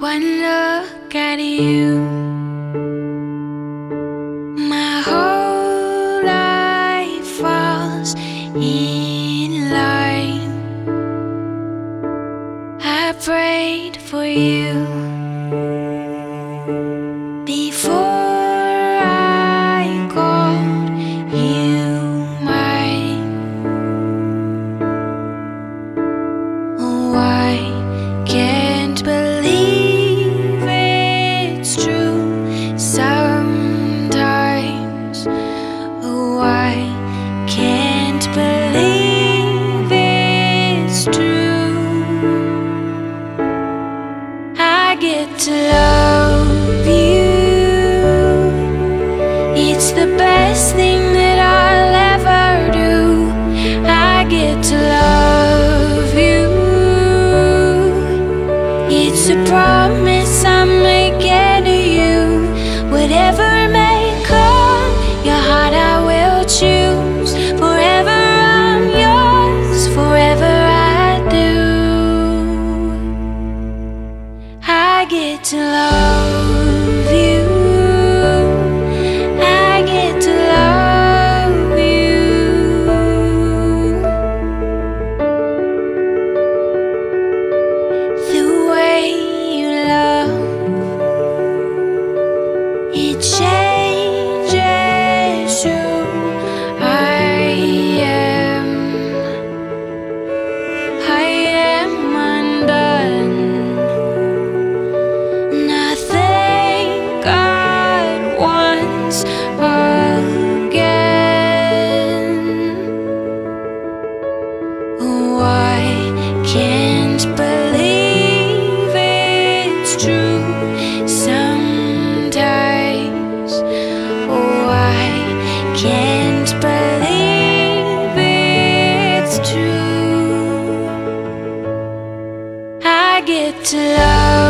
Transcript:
One look at you, my whole life falls in line. I prayed for you. True. I get to love you. It's the best thing that I'll ever do. I get to love you. It's a promise I get to love